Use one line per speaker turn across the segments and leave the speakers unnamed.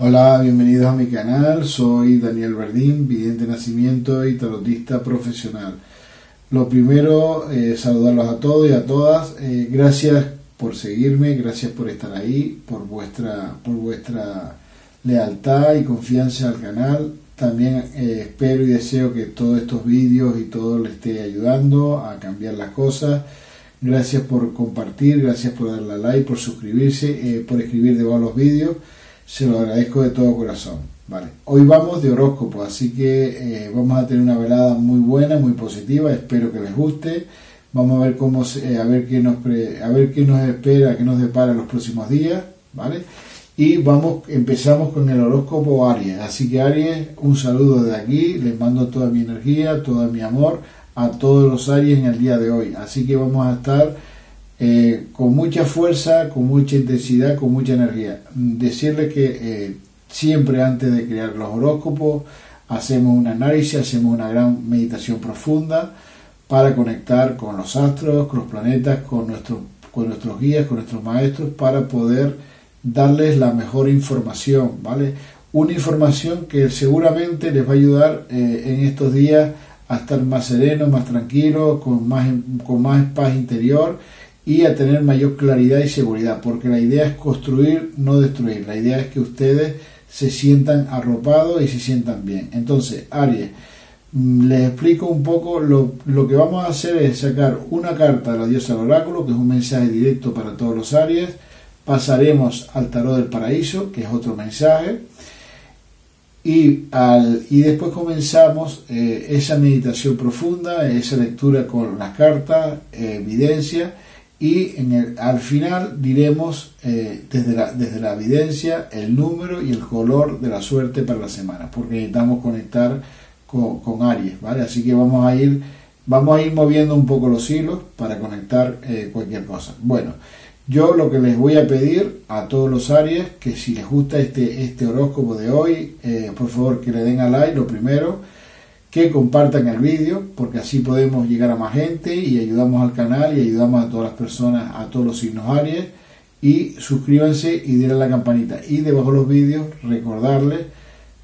Hola, bienvenidos a mi canal. Soy Daniel Verdín, vidente de nacimiento y tarotista profesional. Lo primero, eh, saludarlos a todos y a todas. Eh, gracias por seguirme, gracias por estar ahí, por vuestra, por vuestra lealtad y confianza al canal. También eh, espero y deseo que todos estos vídeos y todo les esté ayudando a cambiar las cosas. Gracias por compartir, gracias por darle a like, por suscribirse, por escribir debajo los vídeos se lo agradezco de todo corazón. Vale. Hoy vamos de horóscopo, así que eh, vamos a tener una velada muy buena, muy positiva, espero que les guste. Vamos a ver cómo eh, a ver qué nos a ver qué nos espera, qué nos depara los próximos días, ¿vale? Y vamos empezamos con el horóscopo Aries. Así que Aries, un saludo de aquí, les mando toda mi energía, todo mi amor a todos los Aries en el día de hoy. Así que vamos a estar eh, con mucha fuerza, con mucha intensidad, con mucha energía. Decirle que eh, siempre antes de crear los horóscopos hacemos un análisis, hacemos una gran meditación profunda para conectar con los astros, con los planetas, con, nuestro, con nuestros guías, con nuestros maestros, para poder darles la mejor información, ¿vale? Una información que seguramente les va a ayudar eh, en estos días a estar más serenos, más tranquilos, con más, con más paz interior y a tener mayor claridad y seguridad, porque la idea es construir, no destruir. La idea es que ustedes se sientan arropados y se sientan bien. Entonces, Aries, mm, les explico un poco, lo, lo, que vamos a hacer es sacar una carta de la diosa del oráculo, que es un mensaje directo para todos los Aries, pasaremos al tarot del paraíso, que es otro mensaje, y, al, y después comenzamos eh, esa meditación profunda, esa lectura con las cartas, evidencia, y en el, al final diremos eh, desde, la, desde la evidencia el número y el color de la suerte para la semana, porque necesitamos conectar con, con Aries, ¿vale? Así que vamos a ir, vamos a ir moviendo un poco los hilos para conectar eh, cualquier cosa. Bueno, yo lo que les voy a pedir a todos los Aries, que si les gusta este, este horóscopo de hoy, eh, por favor que le den a like, lo primero, que compartan el vídeo porque así podemos llegar a más gente y ayudamos al canal y ayudamos a todas las personas, a todos los signos Aries y suscríbanse y denle a la campanita y debajo de los vídeos recordarles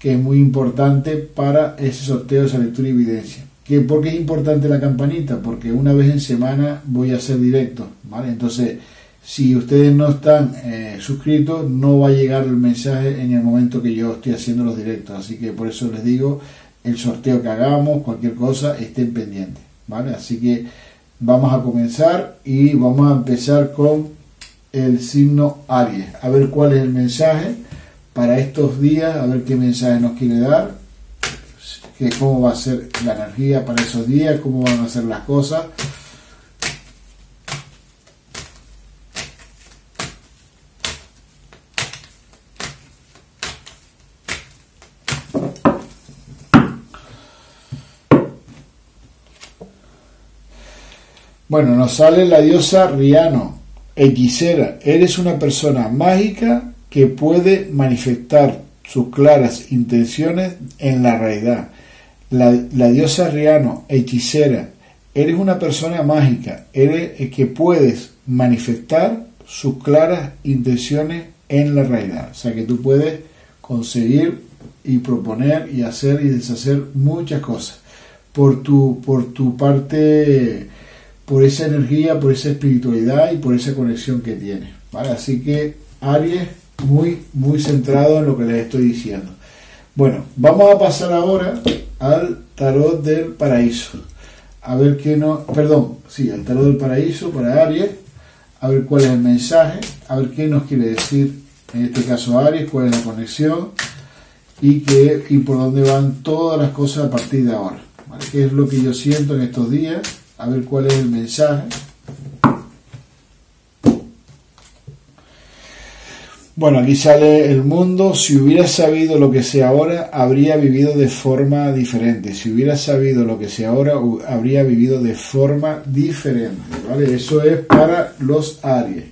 que es muy importante para ese sorteo, esa lectura y evidencia. ¿Que ¿Por qué es importante la campanita? Porque una vez en semana voy a hacer directo, ¿vale? Entonces, si ustedes no están eh, suscritos, no va a llegar el mensaje en el momento que yo estoy haciendo los directos. Así que por eso les digo, el sorteo que hagamos, cualquier cosa, estén pendientes, ¿vale? Así que vamos a comenzar y vamos a empezar con el signo Aries, a ver cuál es el mensaje para estos días, a ver qué mensaje nos quiere dar, que cómo va a ser la energía para esos días, cómo van a ser las cosas. Bueno, nos sale la diosa Riano, hechicera. Eres una persona mágica que puede manifestar sus claras intenciones en la realidad. La, diosa Riano, hechicera, eres una persona mágica, eres el que puedes manifestar sus claras intenciones en la realidad. O sea que tú puedes conseguir y proponer y hacer y deshacer muchas cosas por tu, por tu parte por esa energía, por esa espiritualidad y por esa conexión que tiene. ¿vale? Así que Aries, muy, muy centrado en lo que les estoy diciendo. Bueno, vamos a pasar ahora al tarot del paraíso. A ver qué nos. Perdón, sí, al tarot del paraíso para Aries. A ver cuál es el mensaje. A ver qué nos quiere decir, en este caso Aries, cuál es la conexión y, qué, y por dónde van todas las cosas a partir de ahora. ¿Qué es lo que yo siento en estos días? A ver cuál es el mensaje. Bueno, aquí sale el mundo. Si hubiera sabido lo que sé ahora, habría vivido de forma diferente. Si hubiera sabido lo que sé ahora, habría vivido de forma diferente. ¿vale? Eso es para los Aries.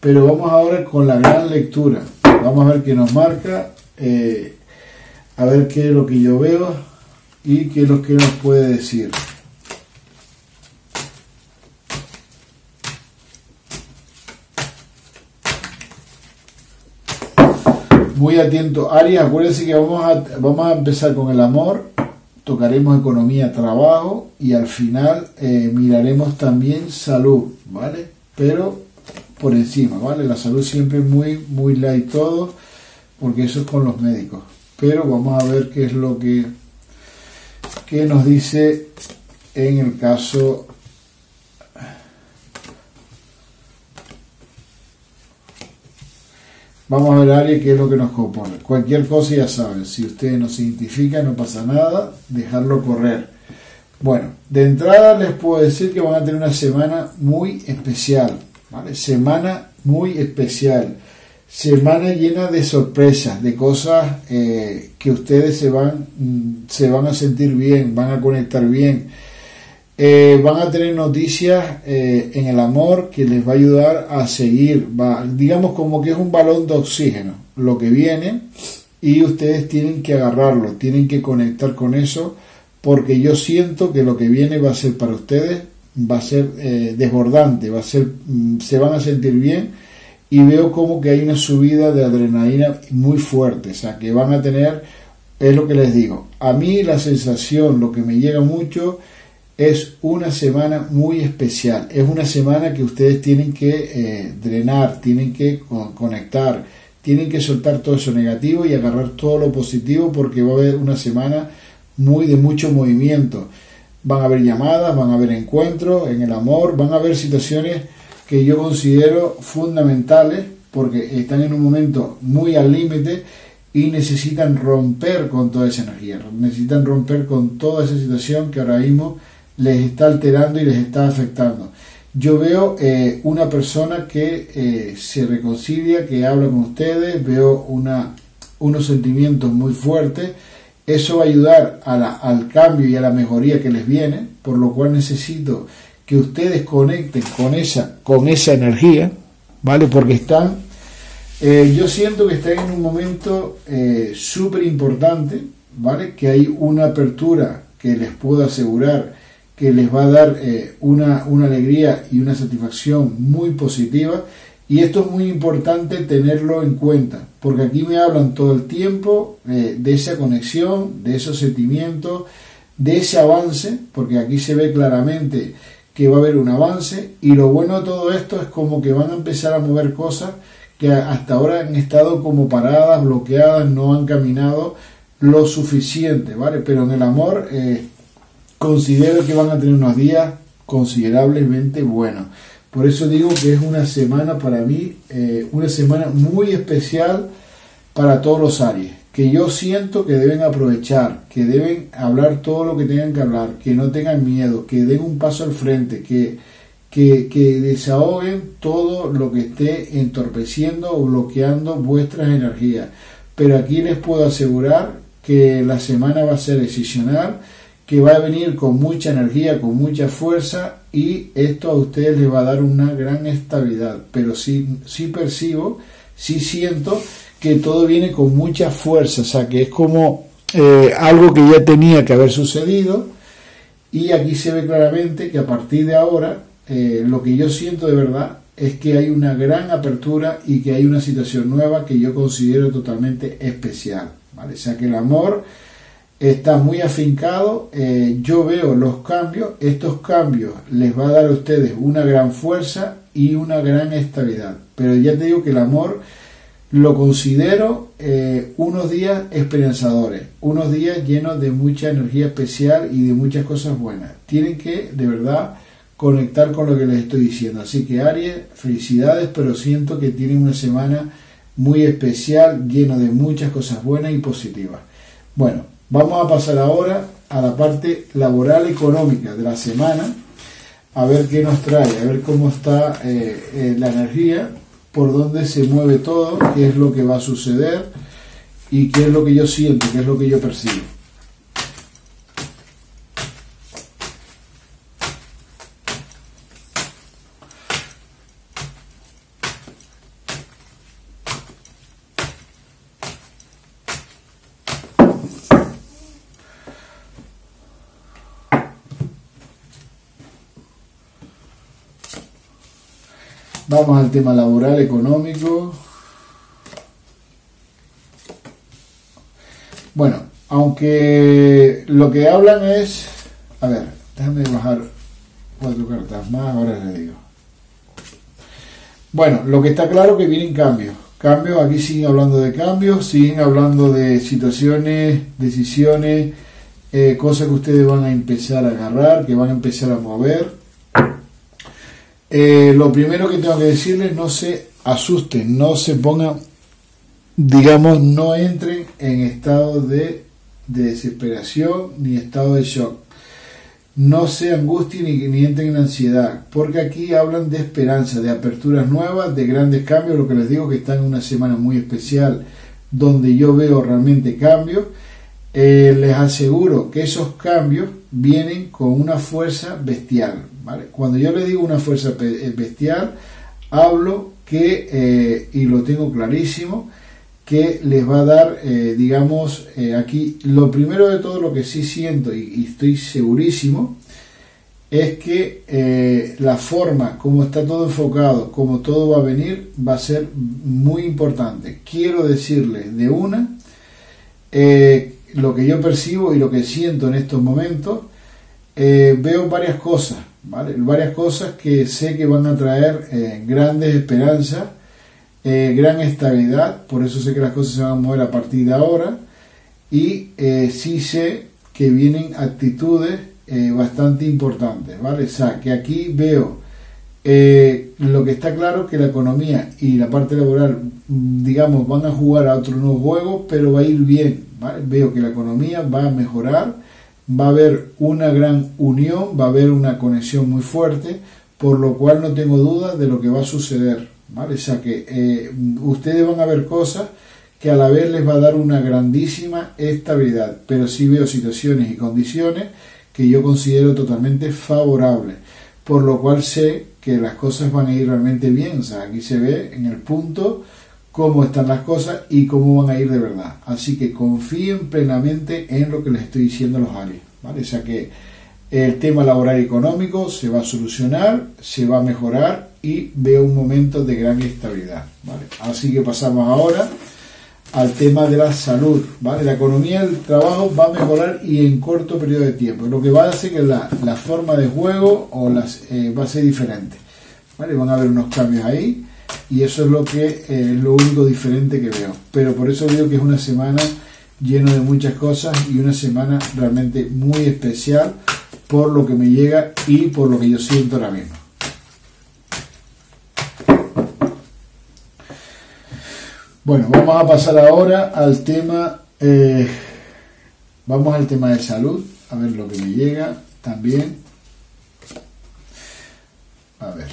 Pero vamos ahora con la gran lectura. Vamos a ver qué nos marca. Eh, a ver qué es lo que yo veo y qué es lo que nos puede decir. Muy atento. Aries, acuérdense que vamos a, vamos a empezar con el amor, tocaremos economía, trabajo y al final eh, miraremos también salud, ¿vale? Pero por encima, ¿vale? La salud siempre muy, muy light todo, porque eso es con los médicos. Pero vamos a ver qué es lo que, que nos dice en el caso Vamos a ver, Aries, qué es lo que nos compone. Cualquier cosa ya saben, si ustedes no identifican, no pasa nada, dejarlo correr. Bueno, de entrada les puedo decir que van a tener una semana muy especial, ¿vale? Semana muy especial. Semana llena de sorpresas, de cosas eh, que ustedes se van, mm, se van a sentir bien, van a conectar bien eh, van a tener noticias eh, en el amor que les va a ayudar a seguir, digamos como que es un balón de oxígeno, lo que viene y ustedes tienen que agarrarlo, tienen que conectar con eso porque yo siento que lo que viene va a ser para ustedes, va a ser eh, desbordante, va a ser, mm, se van a sentir bien y veo como que hay una subida de adrenalina muy fuerte, o sea que van a tener, es lo que les digo, a mí la sensación, lo que me llega mucho, es una semana muy especial. Es una semana que ustedes tienen que eh, drenar, tienen que conectar, tienen que soltar todo eso negativo y agarrar todo lo positivo porque va a haber una semana muy de mucho movimiento. Van a haber llamadas, van a haber encuentros en el amor, van a haber situaciones que yo considero fundamentales porque están en un momento muy al límite y necesitan romper con toda esa energía, necesitan romper con toda esa situación que ahora mismo les está alterando y les está afectando. Yo veo eh, una persona que eh, se reconcilia, que habla con ustedes, veo unos sentimientos muy fuertes. Eso va a ayudar al cambio y a la mejoría que les viene, por lo cual necesito que ustedes conecten con esa, con esa energía, ¿vale? Porque están, eh, yo siento que están en un momento súper importante, ¿vale? Que hay una apertura que les puedo asegurar que les va a dar eh, una, una, alegría y una satisfacción muy positiva. Y esto es muy importante tenerlo en cuenta, porque aquí me hablan todo el tiempo eh, de esa conexión, de esos sentimientos, de ese avance, porque aquí se ve claramente que va a haber un avance y lo bueno de todo esto es como que van a empezar a mover cosas que hasta ahora han estado como paradas, bloqueadas, no han caminado lo suficiente, ¿vale? Pero en el amor eh, considero que van a tener unos días considerablemente buenos. Por eso digo que es una semana para mí, eh, una semana muy especial para todos los Aries, que yo siento que deben aprovechar, que deben hablar todo lo que tengan que hablar, que no tengan miedo, que den un paso al frente, que, que, que desahoguen todo lo que esté entorpeciendo o bloqueando vuestras energías. Pero aquí les puedo asegurar que la semana va a ser decisional que va a venir con mucha energía, con mucha fuerza y esto a ustedes les va a dar una gran estabilidad. Pero sí, sí percibo, sí siento que todo viene con mucha fuerza, o sea que es como eh, algo que ya tenía que haber sucedido y aquí se ve claramente que a partir de ahora eh, lo que yo siento de verdad es que hay una gran apertura y que hay una situación nueva que yo considero totalmente especial. ¿vale? O sea que el amor está muy afincado, eh, yo veo los cambios, estos cambios les va a dar a ustedes una gran fuerza y una gran estabilidad. Pero ya te digo que el amor lo considero eh, unos días esperanzadores, unos días llenos de mucha energía especial y de muchas cosas buenas. Tienen que, de verdad, conectar con lo que les estoy diciendo. Así que Aries, felicidades, pero siento que tienen una semana muy especial, lleno de muchas cosas buenas y positivas. Bueno, Vamos a pasar ahora a la parte laboral económica de la semana, a ver qué nos trae, a ver cómo está eh, eh, la energía, por dónde se mueve todo, qué es lo que va a suceder y qué es lo que yo siento, qué es lo que yo percibo. Vamos al tema laboral, económico. Bueno, aunque lo que hablan es, a ver, déjame bajar cuatro cartas más, ahora les digo. Bueno, lo que está claro que vienen cambios. Cambios, aquí siguen hablando de cambios, siguen hablando de situaciones, decisiones, eh, cosas que ustedes van a empezar a agarrar, que van a empezar a mover. Eh, lo primero que tengo que decirles, no se asusten, no se pongan, digamos, no entren en estado de, de desesperación ni estado de shock no se angustien ni, ni entren en ansiedad, porque aquí hablan de esperanza, de aperturas nuevas, de grandes cambios, lo que les digo que están en una semana muy especial donde yo veo realmente cambios. Eh, les aseguro que esos cambios vienen con una fuerza bestial. ¿vale? Cuando yo les digo una fuerza eh, bestial, hablo que, eh, y lo tengo clarísimo, que les va a dar, eh, digamos, aquí lo primero de todo lo que sí siento y, estoy segurísimo es que la forma como está todo enfocado, como todo va a venir, va a ser muy importante. Quiero decirles de una lo que yo percibo y lo que siento en estos momentos. veo varias cosas, ¿vale? varias cosas que sé que van a traer grandes esperanzas eh, gran estabilidad, por eso sé que las cosas se van a mover a partir de ahora y eh, sí sé que vienen actitudes eh, bastante importantes, ¿vale? O sea, que aquí veo lo que está claro que la economía y la parte laboral, mm, digamos, van a jugar a otro nuevo juego, pero va a ir bien. Veo que la economía va a mejorar, va a haber una gran unión, va a haber una conexión muy fuerte, por lo cual no tengo duda de lo que va a suceder, ¿vale? O sea que eh, ustedes van a ver cosas que a la vez les va a dar una grandísima estabilidad, pero sí veo situaciones y condiciones que yo considero totalmente favorables, por lo cual sé que las cosas van a ir realmente bien, aquí se ve en el punto cómo están las cosas y cómo van a ir de verdad. Así que confíen plenamente en lo que les estoy diciendo a los Aries, ¿vale? O sea que el tema laboral y económico se va a solucionar, se va a mejorar y veo un momento de gran estabilidad. ¿vale? Así que pasamos ahora al tema de la salud. ¿vale? La economía del trabajo va a mejorar y en corto periodo de tiempo. Lo que va a hacer que la, la forma de juego o las, eh, va a ser diferente. ¿vale? Van a haber unos cambios ahí y eso es lo que eh, es lo único diferente que veo. Pero por eso digo que es una semana lleno de muchas cosas y una semana realmente muy especial por lo que me llega y por lo que yo siento ahora mismo. Bueno, vamos a pasar ahora al tema, eh, vamos al tema de salud, a ver lo que me llega también. A ver.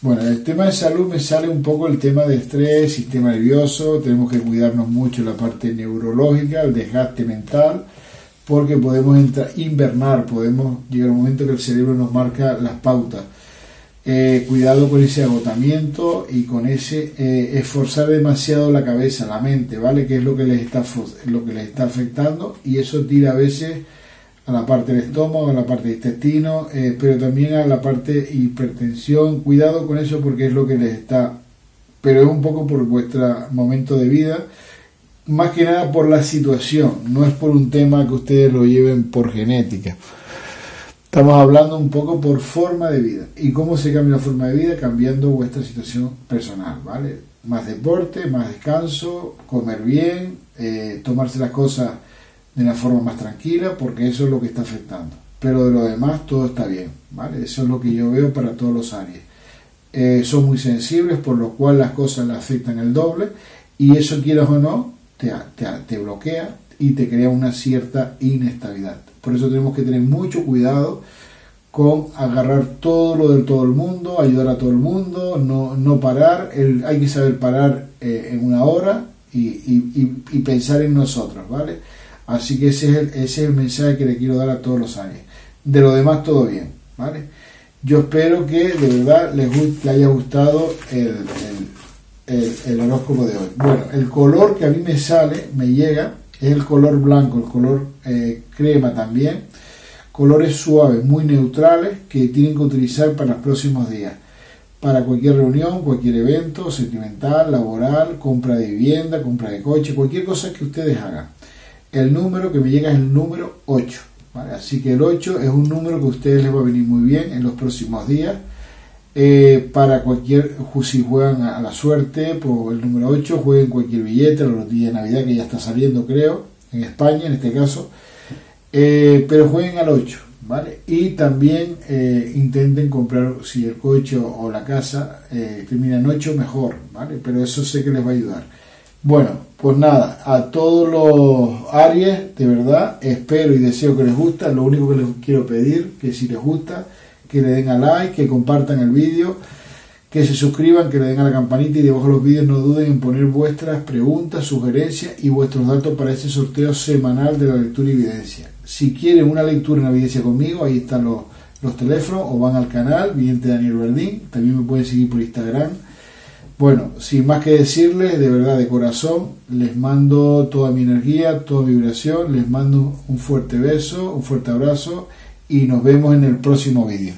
Bueno, el tema de salud me sale un poco el tema de estrés, sistema nervioso, tenemos que cuidarnos mucho la parte neurológica, el desgaste mental, porque podemos entrar, invernar, podemos llegar a un momento que el cerebro nos marca las pautas eh, cuidado con ese agotamiento y con ese eh, esforzar demasiado la cabeza, la mente, ¿vale? Que es lo que les está lo que les está afectando y eso tira a veces a la parte del estómago, a la parte del intestino, eh, pero también a la parte hipertensión. Cuidado con eso porque es lo que les está, pero es un poco por vuestro momento de vida, más que nada por la situación, no es por un tema que ustedes lo lleven por genética. Estamos hablando un poco por forma de vida. ¿Y cómo se cambia la forma de vida? Cambiando vuestra situación personal, ¿vale? Más deporte, más descanso, comer bien, eh, tomarse las cosas de una forma más tranquila, porque eso es lo que está afectando. Pero de lo demás todo está bien, ¿vale? Eso es lo que yo veo para todos los áreas. Eh, son muy sensibles, por lo cual las cosas le afectan el doble, y eso quieras o no, te, te, te bloquea y te crea una cierta inestabilidad. Por eso tenemos que tener mucho cuidado con agarrar todo lo del todo el mundo, ayudar a todo el mundo, no, no parar, el, hay que saber parar eh, en una hora y, y, pensar en nosotros, ¿vale? Así que ese es, el, ese es el mensaje que le quiero dar a todos los años. De lo demás todo bien, ¿vale? Yo espero que de verdad les, les haya gustado el, el, el, horóscopo de hoy. Bueno, el color que a mí me sale, me llega, es el color blanco, el color eh, crema también. Colores suaves, muy neutrales que tienen que utilizar para los próximos días. para cualquier reunión, cualquier evento sentimental, laboral, compra de vivienda, compra de coche, cualquier cosa que ustedes hagan. El número que me llega es el número 8. Así que el 8 es un número que a ustedes les va a venir muy bien en los próximos días. Eh, para cualquier, si juegan a la suerte, por el número 8, jueguen cualquier billete, los días de Navidad que ya está saliendo, creo, en España en este caso. Eh, pero jueguen al 8, ¿vale? Y también eh, intenten comprar, si el coche o la casa termina en 8, mejor, ¿vale? Pero eso sé que les va a ayudar. Bueno, pues nada, a todos los Aries, de verdad, espero y deseo que les guste. Lo único que les quiero pedir, que si les gusta, que le den a like, que compartan el vídeo, que se suscriban, que le den a la campanita y debajo de los vídeos no duden en poner vuestras preguntas, sugerencias y vuestros datos para ese sorteo semanal de la lectura y evidencia. Si quieren una lectura en evidencia conmigo, ahí están los, los teléfonos o van al canal, Vidente Daniel Verdín, también me pueden seguir por Instagram. Bueno, sin más que decirles, de verdad, de corazón, les mando toda mi energía, toda mi vibración, les mando un fuerte beso, un fuerte abrazo y nos vemos en el próximo vídeo.